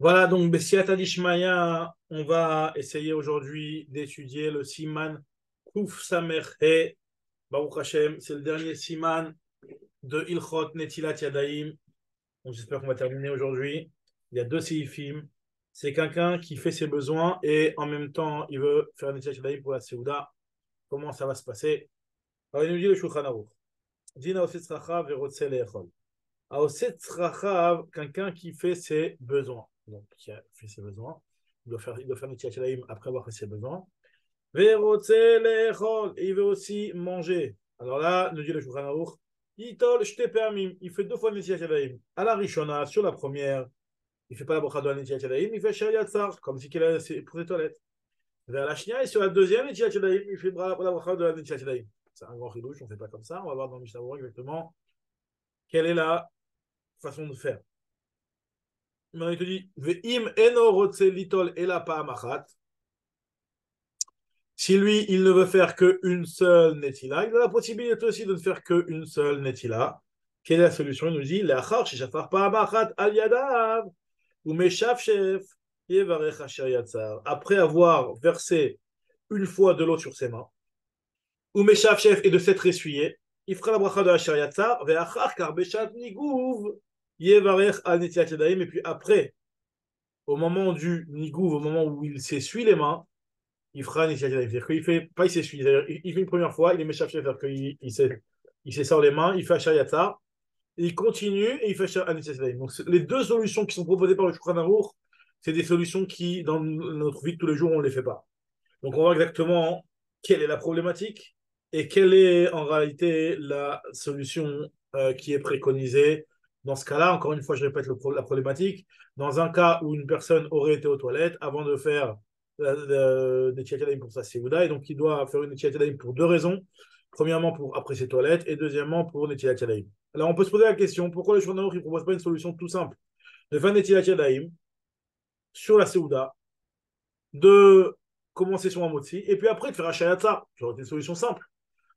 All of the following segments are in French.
Voilà, donc Bessiata Dishmaya, on va essayer aujourd'hui d'étudier le Siman Kuf Samer et Baruch Hashem, c'est le dernier Siman de Ilchot Netilat Yadaim. J'espère qu'on va terminer aujourd'hui. Il y a deux Seifim. C'est quelqu'un qui fait ses besoins et en même temps il veut faire Netilat Yadaim pour la Seouda. Comment ça va se passer? Alors il nous dit le Shulchan Aruch. Dina Osetzracha Verotse Leechol. Rachav, quelqu'un qui fait ses besoins donc qui a fait ses besoins. Il doit faire, il doit faire le après avoir fait ses besoins. Il veut aussi manger. Alors là, nous dit le Shulchan il fait deux fois le Netiat À la Rishona, sur la première, il ne fait pas la bracha de la Netiat il fait Shariat comme si il a pour les toilettes. Vers la Shnia, et sur la deuxième Netiat il fait la bracha de la Netiat C'est un grand ridouche, on ne fait pas comme ça. On va voir dans le Mishnah exactement quelle est la façon de faire il te dit si lui, il ne veut faire qu'une seule netila, il a la possibilité aussi de ne faire qu'une seule netila. Quelle est la solution? Il nous dit après avoir versé une fois de l'eau sur ses mains, ou et de s'être essuyé, il fera la bracha de la shariatzar, et puis après, au moment du nigouv, au moment où il s'essuie les mains, il fera un C'est-à-dire qu'il fait, pas il s'essuie, il fait une première fois, il est méchaf c'est-à-dire qu'il il, s'essore les mains, il fait un il continue et il fait un Donc les deux solutions qui sont proposées par le Shukran c'est des solutions qui, dans notre vie de tous les jours, on ne les fait pas. Donc on voit exactement quelle est la problématique et quelle est en réalité la solution euh, qui est préconisée dans ce cas-là, encore une fois, je répète la problématique. Dans un cas où une personne aurait été aux toilettes avant de faire Netiat pour sa Séouda, et donc il doit faire une Netiat pour deux raisons. Premièrement, pour après ses toilettes, et deuxièmement, pour Netiat Alors on peut se poser la question pourquoi le Shurnaour ne propose pas une solution tout simple de faire Netiat sur la Séouda, de commencer son Amotsi, et puis après de faire un Shayatza. Ça aurait été une solution simple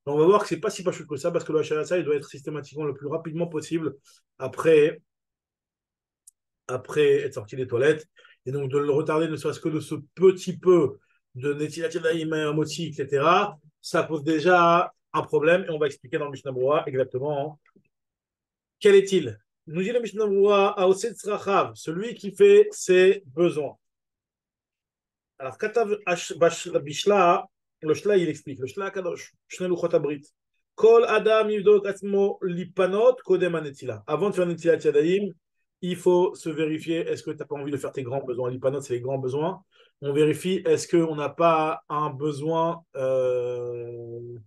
on va voir que c'est pas si pas que ça parce que le HLSA il doit être systématiquement le plus rapidement possible après, après être sorti des toilettes. Et donc de le retarder ne serait-ce que de ce petit peu de Netilatinaïm, Moti, etc., ça pose déjà un problème et on va expliquer dans le Mishnah exactement quel est-il. Nous dit le Mishnah à celui qui fait ses besoins. Alors, Katav Bishla, le Shla, il explique. Le Shla Kadosh, Shneluchot Abrit. Kol Adam Yivdok Atzmo Lipanot Kodem Anetila. Avant de faire Anetila Tiadaim, il faut se vérifier est-ce que tu n'as pas envie de faire tes grands besoins? Lipanot, c'est les grands besoins. On vérifie est-ce qu'on n'a pas un besoin euh,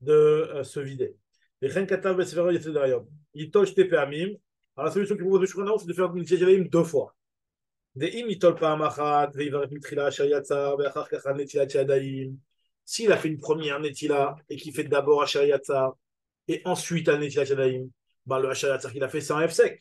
de euh, se vider? Les Renkatav Besferot Yetzedarayom. Itosh Tepeamim. Alors la solution qu'il propose le Shukranao, c'est de faire Anetila Tiadaim deux fois. Deim Itol Pamachat, Veivarek Mitrila, Shariatzar, Beachar Kachan Anetila Tiadaim s'il a fait une première Netila et qu'il fait d'abord Hachariyatzar et ensuite un Netila Shadaim, bah, le Hachariyatzar qu'il a fait, c'est un F-Sec.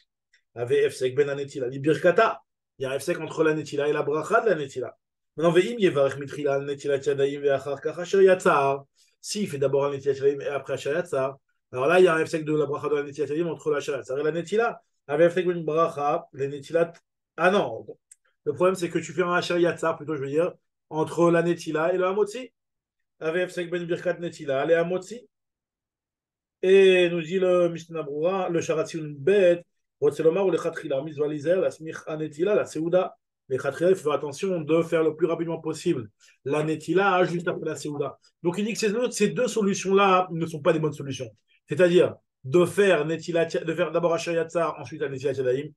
Avait F-Sec Ben Netila, Libirkata. Il y a un F-Sec entre la Netila et la Bracha de la Netila. Maintenant, Veim Yevarech Mitrila, Netila Shadaim, Veachar Kach S'il fait d'abord un Netila et après Hachariyatzar, alors là, il y a un F-Sec de la Bracha de la Netila entre la Hachariyatzar et la Netila. Avec F-Sec Ben Bracha, les Netilat. Ah non, le problème c'est que tu fais un Hachariyatzar, plutôt je veux dire, entre la Netila et le Hamotzi. Ben Birkat Netila, allez à Motsi. Et nous dit le Mishnah Broura, le Sharatziun Bet, Rotselomar ou le Khatrila, Mizvalizer, la Smich Anetila, la Seouda. Les Khatrila, il faut faire attention de faire le plus rapidement possible la Netila juste après la Seouda. Donc il dit que ces deux, solutions-là ne sont pas des bonnes solutions. C'est-à-dire de faire Netila, de faire d'abord Ashayatzar, ensuite la Netila Tchadaim,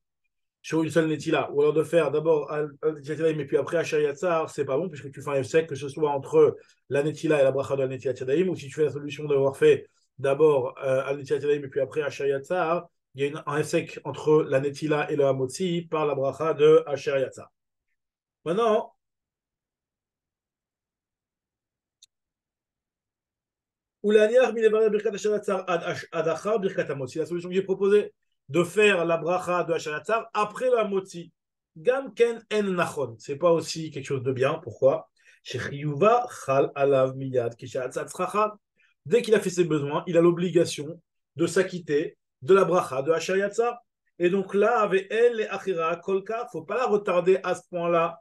sur une seule Netila, ou alors de faire d'abord al mais puis après Yatsar, c'est pas bon, puisque tu fais un F-sec, que ce soit entre la Netila et la bracha de la Netila Tchadaim, ou si tu fais la solution d'avoir fait d'abord euh, al Netila et puis après Yatsar, il y a un F-sec entre la Netila et le Hamotzi par la bracha de Yatsar. Maintenant, la solution qui est proposée de faire la bracha de Hashalatzar après la moti. Gam ken en nachon. C'est pas aussi quelque chose de bien. Pourquoi? Miyad Dès qu'il a fait ses besoins, il a l'obligation de s'acquitter de la bracha de Hashalatzar. Et donc là, avec elle et Achira, Kolka, faut pas la retarder à ce point-là.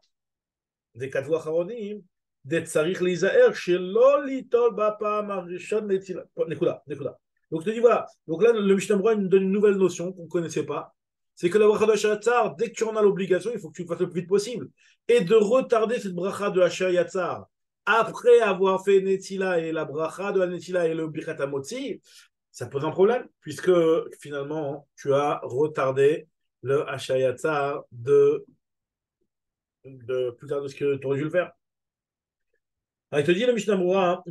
Des quatre Charonim, des Tsarich Lizaer, Shelo Litol Bapa Marishon Netila. Nekula, Nekula. Donc je te dis voilà. Donc là, le Mishnah nous donne une nouvelle notion qu'on ne connaissait pas. C'est que la bracha de Hachayatzar, dès que tu en as l'obligation, il faut que tu le fasses le plus vite possible. Et de retarder cette bracha de Hachayatzar après avoir fait Netila et la bracha de la Netila et le Birkat Amotzi, ça pose un problème, puisque finalement, tu as retardé le Hachayatzar de, de plus tard de ce que tu aurais dû le faire. Alors, il te dit le Mishnah Moura,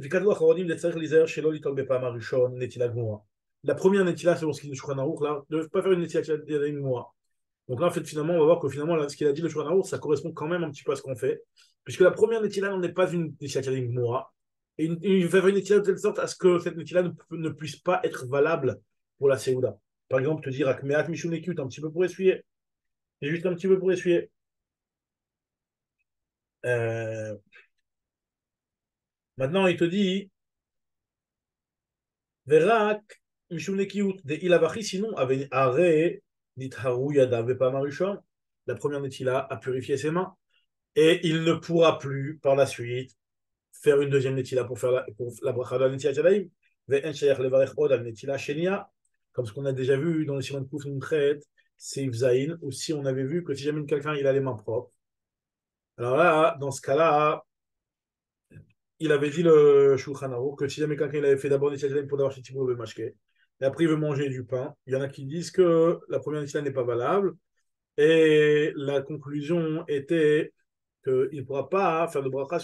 la première Netila, c'est ce qu'il dit le Shulchan là, ne pas faire une Netila Moura. Donc là, en fait, finalement, on va voir que finalement, ce qu'il a dit le Shulchan ça correspond quand même un petit peu à ce qu'on fait, puisque la première Netila n'est pas une Netila Moura. Et il va faire une étude de telle sorte à ce que cette étude-là ne, puisse pas être valable pour la Séouda. Par exemple, te dire Akmeat Mishunekut, un petit peu pour essuyer. Juste un petit peu pour essuyer. Euh, maintenant, il te dit Verak de Ilavachi, sinon. La première Netila a purifié ses mains. Et il ne pourra plus, par la suite, faire une deuxième netila pour faire la, pour la bracha de la netila comme ce qu'on a déjà vu dans le Simon Kouf Nimchet, c'est Zain, aussi on avait vu que si jamais quelqu'un il a les mains propres, alors là, dans ce cas-là, il avait dit le Shulchan que si jamais quelqu'un avait fait d'abord netila tchadaïm pour d'avoir chitibo le mashke, et après il veut manger du pain, il y en a qui disent que la première netila n'est pas valable, et la conclusion était qu'il ne pourra pas faire de bracha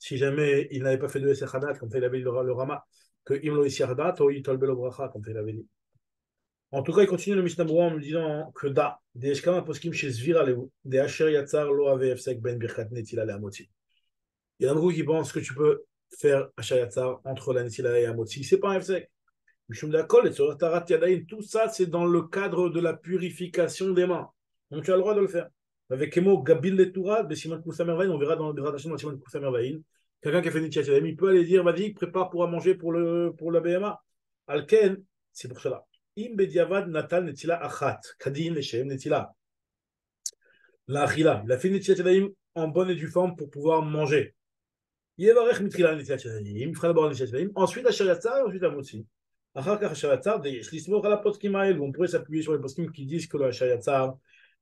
si jamais il n'avait pas fait de Esechadat, comme il avait dit le, Rama, que Imlo Isiardat, ou Itolbelo Bracha, comme il avait dit. En tout cas, il continue le Mishnah en nous disant que da, des Eshkama Poskim chez Zvira des Asher Yatzar Lo Ave Efsek Ben Birchat Netila Le Amoti. Il y en a beaucoup qui pensent que tu peux faire Asher Yatzar entre la Netila et Amoti. C'est pas un Yadaïn, tout ça, c'est dans le cadre de la purification des mains. Donc tu as le droit de le faire. Avec Emo Gabil Letura, de Simon on verra dans le gradation de Simon Koussamervain. Quelqu'un qui a fait une tchatchem, il peut aller dire vas-y, prépare pour à manger pour, le, pour la BMA. Alken, c'est pour cela. Im bediavad natal netila achat, kadin leshem netila. La achila, il a fait tchatchem en bonne et due forme pour pouvoir manger. Ensuite la shariatzar, ensuite la motzi. La on pourrait s'appuyer sur les qui disent que la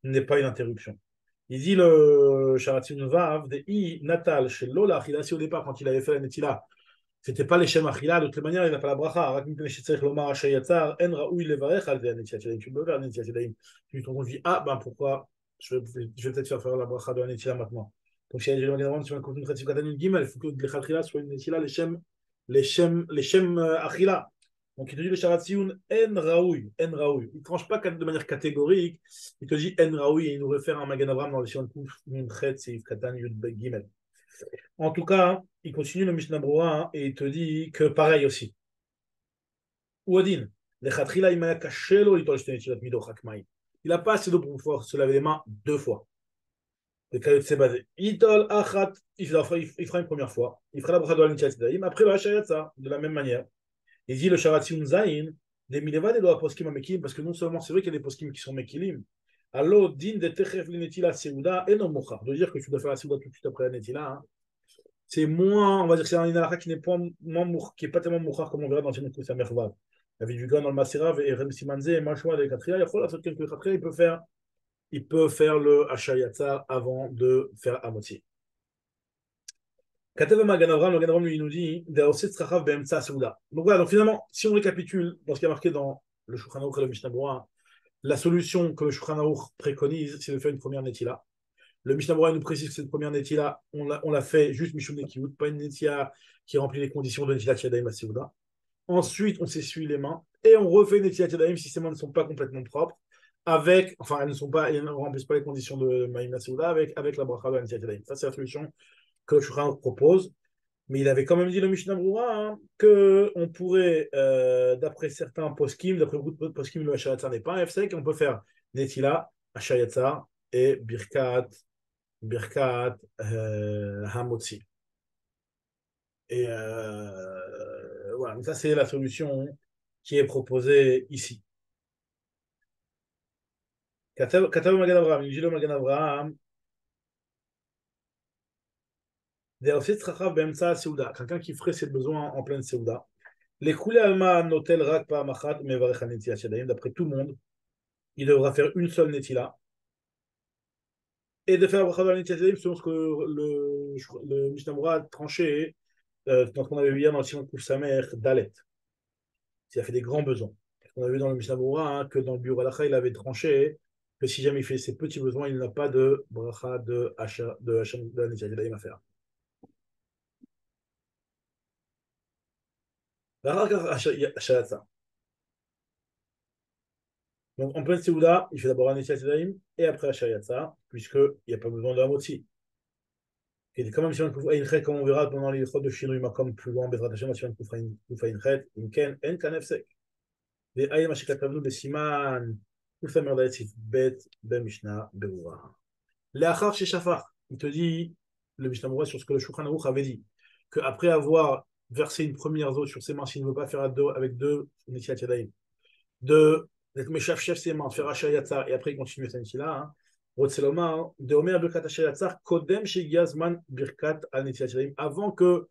n'est pas une interruption. Il dit le de I Natal si au départ, quand il avait fait la Netila, c'était pas les Shem de toute manière, il n'a pas la bracha. Al dis, ah, ben pourquoi la bracha de la maintenant? Il il faut que les Khatila soient une Netila, les Shem, les Shem, les Shem euh, Achila. Donc il te dit le Sharatioun en raoui, en raoui. Il ne tranche pas de manière catégorique, il te dit en raoui et il nous réfère à Magan Avram dans le Sion Kouf, Mimchet, Seif Katan, Yud Gimel. En tout cas, il continue le Mishnah Broa et il te dit que pareil aussi. Ouadin, le Khatrila Imaya Kachelo, il n'a pas assez d'eau pour pouvoir se laver les mains deux fois. Il fera une première fois, il fera la bracha de la après le Hachayatza, de la même manière. Il dit le Sharatzion Zain, des Milevad et de poskim Mekilim, parce que non seulement c'est vrai qu'il y a des poskim qui sont Mekilim, alors din de Techef Linetila Seuda et non Mochar, de dire que tu dois faire la Seuda tout de suite après la Netila, hein. c'est moins, on va dire que c'est un inalakha qui n'est pas, tellement Mochar comme on verra dans le Koussa Mervad. La vie du gars dans le Maserav et Rem Simanze et Machua de Katria, il faut la quelques Katria, il peut faire, il peut faire le Hachayatza avant de faire Amoti. Donc voilà, donc finalement, si on récapitule dans ce qui est marqué dans le Shulchan et le Mishnah la solution que le Shulchan préconise, c'est de faire une première netila. Le Mishnah nous précise que cette première netila, on l'a fait juste Mishum Nekiut, pas une netila qui remplit les conditions de netila Tiadaim Aseuda. Ensuite, on s'essuie les mains et on refait netila Tiadaim si ces mains ne sont pas complètement propres, avec, enfin, elles ne remplissent pas les conditions de Maïm Aseuda avec, avec la bracha de. Ça, c'est la solution que Shulchan propose. Mais il avait quand même dit le Mishnah Brura hein, qu'on pourrait, euh, d'après certains poskim, d'après beaucoup de poskim, le Hachayatzar n'est pas un F5, on peut faire Netila, Hachayatzar et Birkat, Birkat euh, Hamotzi. Et euh, voilà, ça c'est la solution qui est proposée ici כתב במגן אברהם, il dit le מגן אברהם, דעושה צרכיו באמצע הסעודה, quelqu'un qui ferait ses besoins en pleine סעודה. לכולי עלמא נוטל רק פעם אחת מברך על נטילת ידיים, d'après tout le monde, il devra faire une seule netiלה. Et de faire la netilat yadayim selon ce que le, le Mishnah Moura a tranché euh, dans ce qu'on avait vu hier dans le Simon Kouf Samer Dalet. Il a fait des grands besoins. On a vu dans le Mishnah Moura hein, que dans le bureau il avait tranché que si jamais il fait ses petits besoins, il n'a pas de bracha de Hachem de, de à faire. Donc, en pleine Séouda, il fait d'abord un et après Hachayatsa, puisqu'il n'y a pas besoin de la moti. Et quand même, si on comme on verra pendant les de Shinui Makom plus loin, Bezrat Hashem, si on Koufa Inchet, Inken, En Kanefsek. Les Ayam Ashikatavnu Besiman, Koufa Merdaetzif Bet, Ben Mishnah. L'Achar chez Shafar, il te dit, le Mishnah Moura, sur ce que le Shulchan Aruch avait dit, qu'après avoir verser une première eau sur ses mains s'il ne veut pas faire avec deux Netilat Yadayim, de d'être méchaf chef ses mains, faire Yatzar et après il continue cette là hein. de Omer Birkat Yatzar, Kodem Shegazman Birkat al Netilat Yadayim, avant que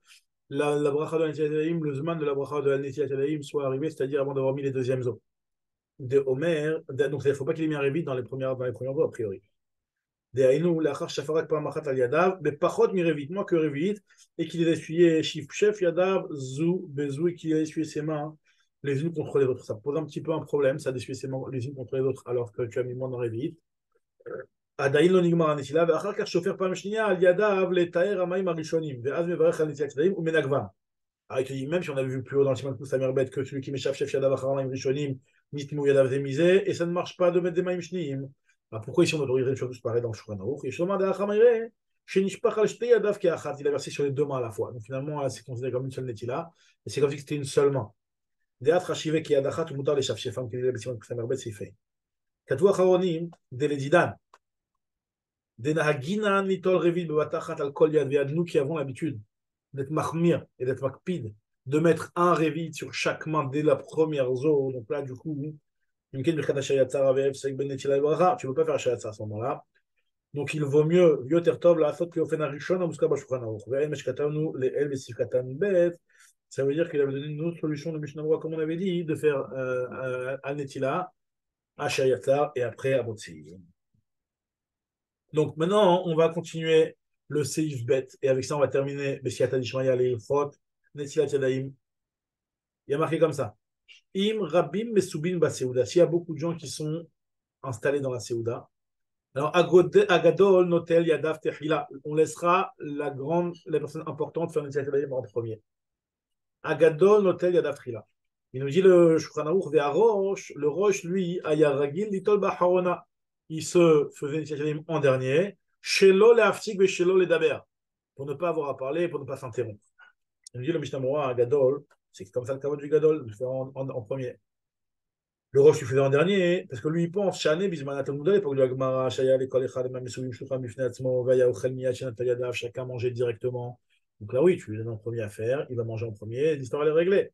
la, la bracha de al Yadayim, le Zman de la bracha de al Netilat Yadayim soit arrivé, c'est-à-dire avant d'avoir mis les deuxièmes eaux De Omer, donc il ne faut pas qu'il ait mis un révit dans les premières, dans les premières eaux, a priori. דהיינו, לאחר שפרק פעם אחת על ידיו, בפחות מרביעית, moi que רביעית, et qu'il ait essuyé chef ידיו זו בזו, et qu'il ait essuyé ses mains les unes contre les autres. Ça pose un petit peu un problème, ça d'essuyer ses mains les unes contre les autres, alors que tu as mis moins dans רביעית. עדיין לא נגמר הנטילה, ואחר כך שופר פעם שנייה על ידיו לתאר המים הראשונים, ואז מברך על נטילת ידיים ומנגבם. Alors il te dit, même si on avait vu plus haut dans le Siman Kous Samerbet que celui qui met chef chef yadav achar maim rishonim, nitmu yadav zemizé, et ça ne marche pas de mettre des maim shniim. Alors pourquoi ici on autoriserait une chose pareille dans le Shulchan Aruch? Et Ke'achat, il a versé sur les deux mains à la fois. Donc finalement, c'est considéré comme une seule netila, et c'est comme si c'était une seule main. Les qui fait. Katou Acharonim, Deledidan, Denahagina Nitol Revit Et de mettre un revit sur chaque main dès la première zone. Donc là, du coup, tu ne peux pas faire Shayatzar à ce moment-là. Donc il vaut mieux, ça veut dire qu'il avait donné une autre solution de Mishnah comme on avait dit, de faire euh, Al-Netila, à Shayatzar et après à Motsi. Donc maintenant, on va continuer le Seif Bet, et avec ça, on va terminer Bessiata Dishmaya, les Ilfot, Yadaim. Il y a marqué comme ça. Im Rabim Mesubin Baseuda. S'il y a beaucoup de gens qui sont installés dans la Seuda, alors Agadol Notel Yadav Tehila, on laissera la grande, les personnes importantes faire une en premier. Agadol Notel Yadav Tehila. Il nous dit le Shukranahur Roche, le Roche, lui, Ayaragil Litol Baharona. Il se faisait une en dernier. Shelo le Aftik et Shelo le Daber. Pour ne pas avoir à parler, pour ne pas s'interrompre. Nous dit le Mishnah Agadol, c'est comme ça le kavod du Gadol, le faire en, en, en, premier. Le Roche, il faisait en dernier, parce que lui, il pense, Shane, Bisman Talmud, à l'époque de Agmara, Shaya, l'école Echad, Mamesouim, Shlucham, Bifne Atzmo, Vaya, Ochel, Miyad, Shenatayadav, chacun mangeait directement. Donc là, oui, tu lui donnes en premier à faire, il va manger en premier, l'histoire, elle est réglée.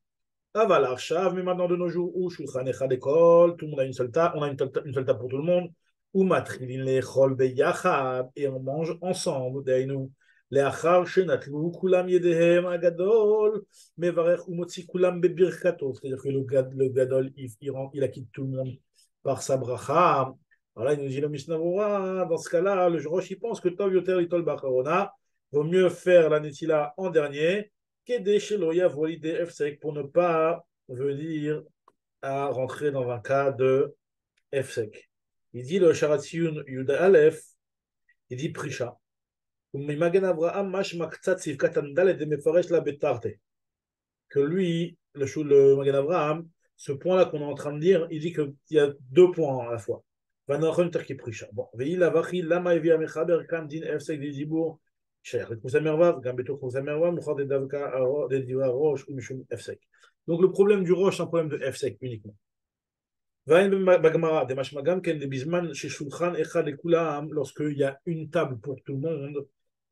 Aval, Arshav, mais maintenant de nos jours, où Shulchan Echad, école, tout le monde a une seule table, on a une, seule table pour tout le monde, ou Matrilin, Lechol, Beyachab, et on mange ensemble, d'ailleurs, לאחר שנטלו כולם ידיהם הגדול, מברך ומוציא כולם בברכתו. C'est-à-dire que le, le gadol, il, il, il acquitte tout le monde par sa bracha. Voilà, il nous dit le Mishnah dans ce cas-là, le Rosh, il pense que Tov Yoter Itol Bacharona, vaut mieux faire la Netila en dernier, qu'aider chez Loya Volide Fsek pour ne pas venir à rentrer dans un cas de Fsek. Il dit le Sharatsiun Yuda Aleph, il dit Prisha. Que lui, le, le Magan Abraham, ce point-là qu'on est en train de dire, il dit qu'il y a deux points à la fois. Bon, ואילה וכי למה הביא המחבר כאן דין הפסק לדיבור שייך לתפוס המרווח, גם בתוך תפוס המרווח, מוכר דווקא לדברי הראש ומשום הפסק. Donc le problème du roche, c'est un problème de הפסק uniquement. ואין בגמרא, דמשמע גם כן, בזמן ששולחן אחד לכולם, lorsqu'il y a une table pour tout le monde,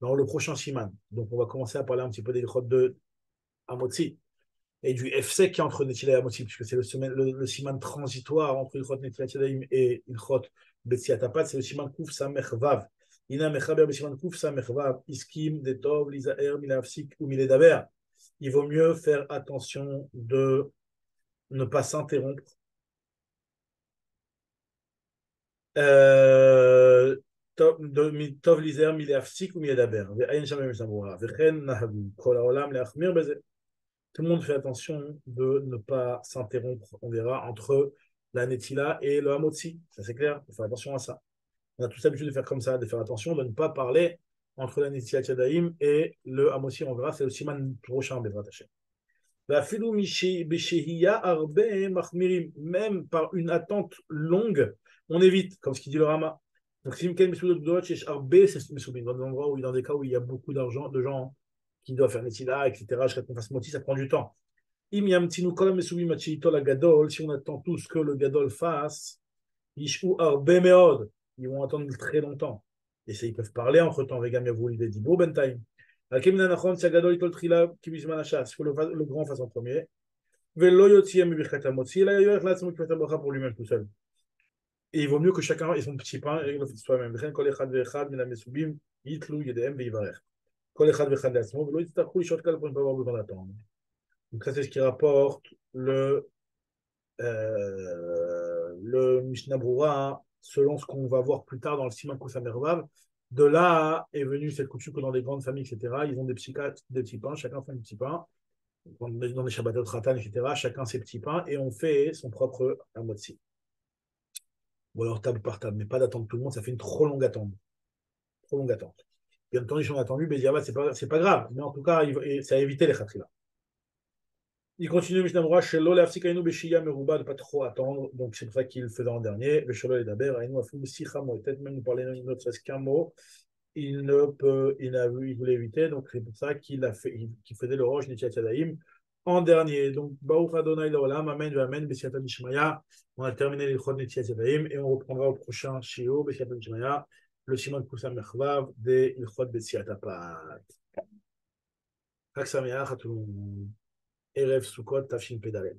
dans le prochain Siman. Donc on va commencer à parler un petit peu des grottes de Amotzi et du FC qui est entre Netila et Amotzi, puisque c'est le, le, le, Siman transitoire entre Ilchot Netila et Ilchot Betsiatapat, c'est le Siman Kouf Samervav. Ina Iskim, Detov, ou. Il vaut mieux faire attention de ne pas s'interrompre טוב להיזהר מלהפסיק ומלדבר, ואין שם משנה ברורה, וכן נהגו כל העולם להחמיר בזה. Tout le monde fait attention de ne pas s'interrompre, on verra, entre la Netila et le Hamotzi. Ça c'est clair, il faut faire attention à ça. On a tous l'habitude de faire comme ça, de faire attention, de ne pas parler entre la Netila Tchadaïm et le Hamotzi. On verra, c'est le Siman prochain, Bezrat Hashem. Même par une attente longue, on évite, comme ce qu'il dit le Rama. Donc, si c'est dans des endroits où, dans des cas où il y a beaucoup d'argent, de gens qui doivent faire Netila, etc., jusqu'à qu'on fasse moti, ça prend du temps. Si on attend tous que le Gadol fasse, ils vont attendre très longtemps. Et ils peuvent parler entre temps. Vegam Yavou, il dit Bo Bentaim. Si le grand fasse en premier. Velo Yotziem Bichata Motzi, là, il va faire pour lui-même tout seul. Et il vaut mieux que chacun ait son petit pain et le fasse soi-même. Donc ça, c'est ce qui rapporte le, euh, le Mishnah Brura, selon ce qu'on va voir plus tard dans le Siman Kousamervav. De là est venue cette coutume que dans les grandes familles, etc., ils ont des petits, pains, chacun fait un petit pain. Dans les Shabbatot Ratan, etc., chacun ses petits pains et on fait son propre amotzi ou alors table par table, mais pas d'attendre tout le monde, ça fait une trop longue attente. Trop longue attente. Bien entendu, si on a attendu, Béziabat, c'est pas, pas grave, mais en tout cas, ça a évité les khatrila. Il continue, Mishnah Mora, Shelo le'afsikainu beshiya meruba, de pas trop attendre, donc c'est pour ça qu'il faisait en dernier, Veshelo et Daber, Ainu afou sicha mot, peut-être même nous parler d'une autre qu'un mot, il ne peut, il a vu, il voulait éviter, donc c'est pour ça qu'il a fait, qu'il faisait le roche Nitiat Yadaim, en dernier. Donc, Baruch Adonai Laolam, Amen, Amen, Besiata Nishmaya. On a terminé les Chod Zevaim et on reprendra au prochain Shio, Besiata Nishmaya, le Simon Koussa Mechvav des Ilchot Besiata Pat. Chag Sameach à tout le monde. Erev Sukkot, Tafshin Pedalet.